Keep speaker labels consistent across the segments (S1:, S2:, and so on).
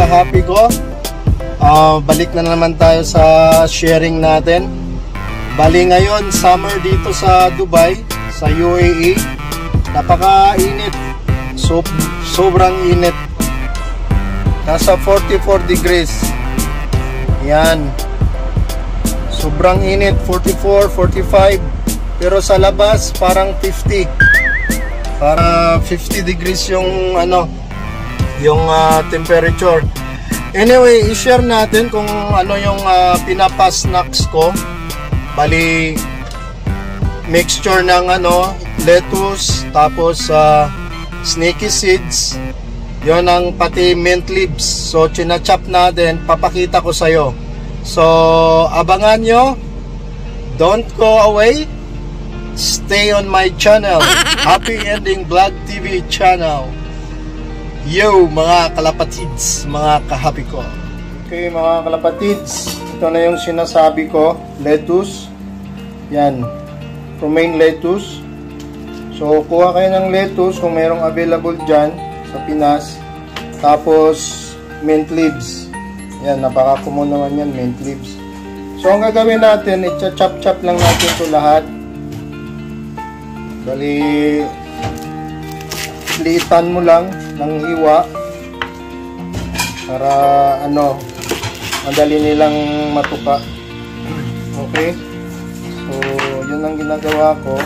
S1: ka-happy ko. Ah, balik na naman tayo sa sharing natin. Bali ngayon, summer dito sa Dubai, sa UAE. Napaka-init. So, sobrang init. Nasa 44 degrees. Yan. Sobrang init, 44, 45. Pero sa labas, parang 50. Para 50 degrees yung ano, yung ah, temperature. Anyway, i-share natin kung ano yung uh, pinapas snacks ko. Bali, mixture ng ano, lettuce, tapos uh, snaky seeds, yon ang pati mint leaves. So, chinachop natin, papakita ko sa'yo. So, abangan nyo. Don't go away. Stay on my channel. Happy Ending Vlog TV channel. Yo, mga kalapatids, mga kahapi ko. Okay, mga kalapatids. Ito na yung sinasabi ko. Lettuce. Yan. Romaine lettuce. So, kuha kayo ng lettuce kung mayroong available dyan sa Pinas. Tapos, mint leaves. Yan, napaka-common naman yan, mint leaves. So, ang gagawin natin, i-chop-chop lang natin ito lahat. Bali, liitan mo lang ng hiwa para ano, madali nilang matuka. Okay? So, yun ang ginagawa ko.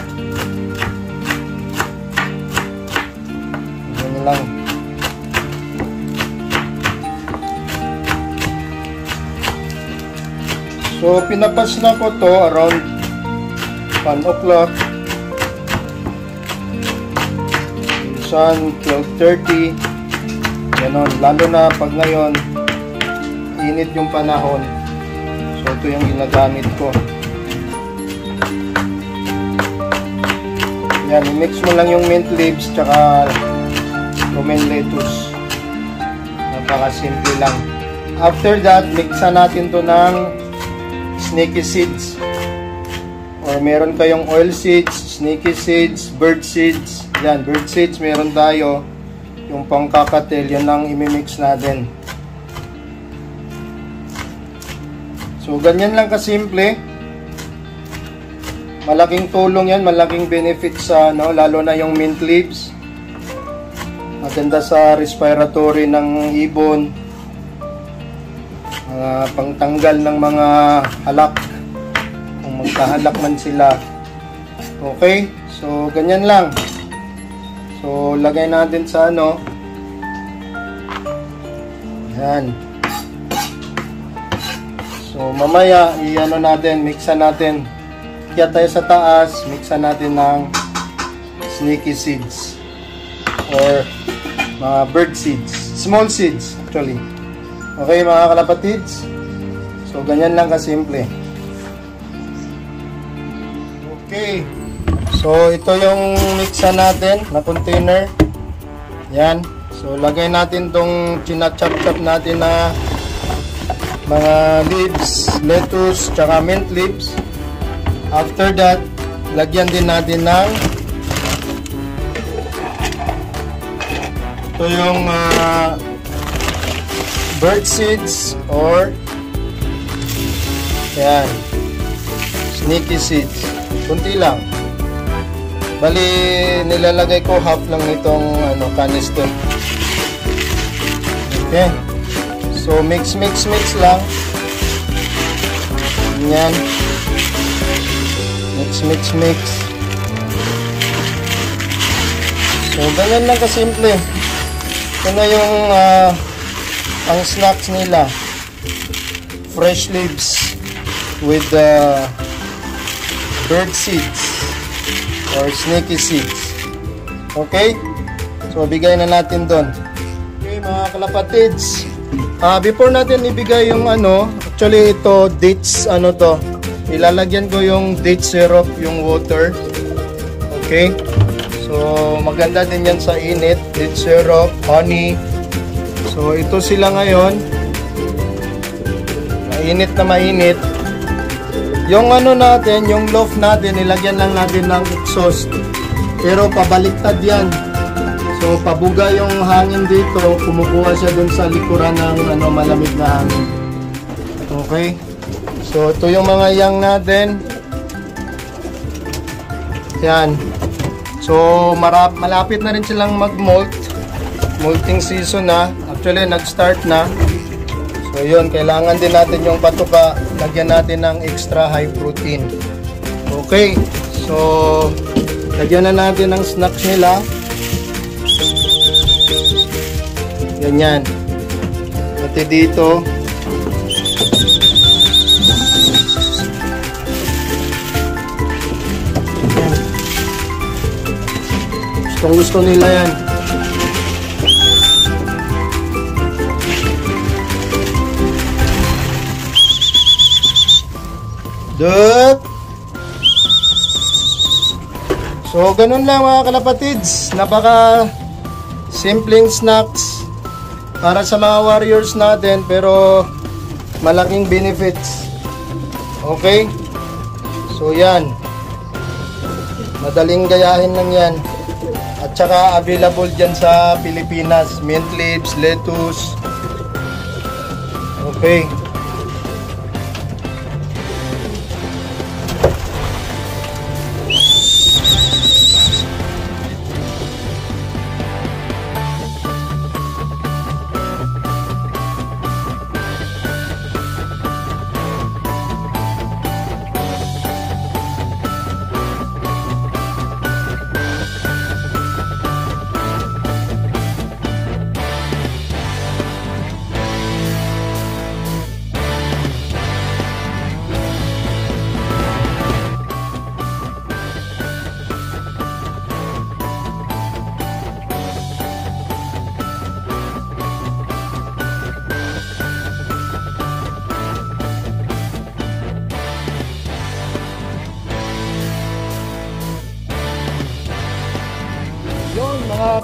S1: Yun lang. So, pinapas na ko to around 1 o'clock. Minsan, 12.30. Ganon. Lalo na pag ngayon, init yung panahon. So, ito yung ginagamit ko. Yan, mix mo lang yung mint leaves tsaka romaine lettuce. Napaka-simple lang. After that, mixan natin to ng snaky seeds. Or meron kayong oil seeds, snaky seeds, bird seeds. Yan, bird seeds meron tayo. Yung pangkakatil, yun ang imimix natin. So, ganyan lang kasimple. Malaking tulong yan, malaking benefit sa, no, lalo na yung mint leaves. Maganda sa respiratory ng ibon. Mga pangtanggal ng mga halak. Kung magkahalak man sila. Okay? So, ganyan lang. So, lagay natin sa ano. Yan. So, mamaya, i-ano natin, mixan natin. Kaya tayo sa taas, mixan natin ng snaky seeds. Or mga bird seeds. Small seeds, actually. Okay, mga kalapatids? So, ganyan lang kasimple. Okay. So, ito yung mixan natin na container. Yan. So, lagay natin tong chinachop-chop natin na mga leaves, lettuce, tsaka mint leaves. After that, lagyan din natin ng ito yung uh, bird seeds or yan sneaky seeds kunti lang. Bali nilalagay ko half lang itong ano, canister okay so mix mix mix lang. Yan mix mix mix. So ganyan lang kasimple. Ito na yung uh, ang snacks nila. Fresh leaves with uh, bird seeds or snaky seeds. Okay? So bigay na natin doon. Okay mga kalapatids. Uh, before natin ibigay yung ano actually ito dates ano to. Ilalagyan ko yung date syrup yung water. Okay? So maganda din yan sa init. Date syrup honey. So, ito sila ngayon. Mainit na mainit. Yung ano natin, yung loaf natin, nilagyan lang natin ng exhaust. Pero pabaliktad yan. So pabuga yung hangin dito, kumukuha siya dun sa likuran ng ano, malamig na hangin. Okay. So ito yung mga yang natin. Yan. So marap malapit na rin silang mag-molt. Molting season na. Actually nag-start na. So yun, kailangan din natin yung patuka. Lagyan natin ng extra high protein. Okay. So lagyan na natin ng snacks nila. Ganyan. Pati dito. Gustong gusto nila yan. Dut! So, ganun lang mga kalapatids. Napaka simpleng snacks para sa mga warriors natin pero malaking benefits. Okay? So, yan. Madaling gayahin lang yan. At saka available dyan sa Pilipinas. Mint leaves, lettuce. Okay.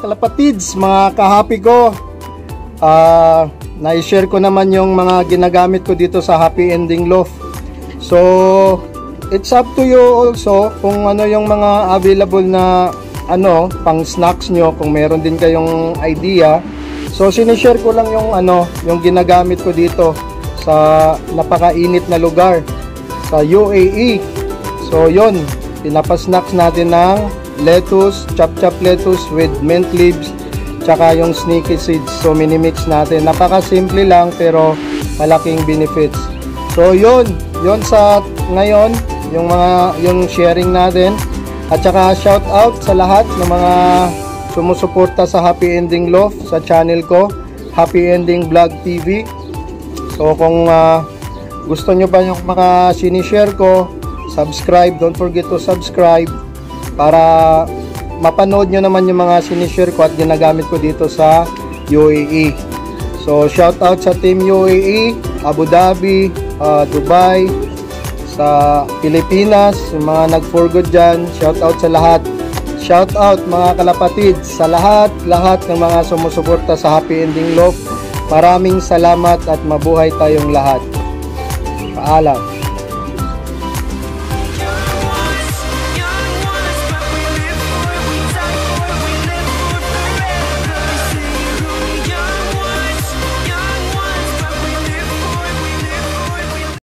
S1: Kalapatids, mga kahapi ko. Ah, na-share ko naman yung mga ginagamit ko dito sa Happy Ending Loaf. So, it's up to you also kung ano yung mga available na ano, pang snacks nyo, kung meron din kayong idea. So, sinishare ko lang yung ano, yung ginagamit ko dito sa napakainit na lugar sa UAE. So, yon pinapa-snacks natin ng lettuce, chop-chop lettuce with mint leaves, tsaka yung sneaky seeds. So, minimix natin. Napaka-simple lang pero malaking benefits. So, yun. Yun sa ngayon, yung mga yung sharing natin. At saka shout out sa lahat ng mga sumusuporta sa Happy Ending Love sa channel ko, Happy Ending Vlog TV. So kung ah, gusto nyo pa yung mga sinishare ko, subscribe. Don't forget to subscribe para mapanood nyo naman yung mga sinishare ko at ginagamit ko dito sa UAE. So shout out sa Team UAE, Abu Dhabi, ah, Dubai, sa Pilipinas, mga nag-for good dyan, shout out sa lahat. Shout out mga kalapatid sa lahat, lahat ng mga sumusuporta sa Happy Ending Love. Maraming salamat at mabuhay tayong lahat. Paalam.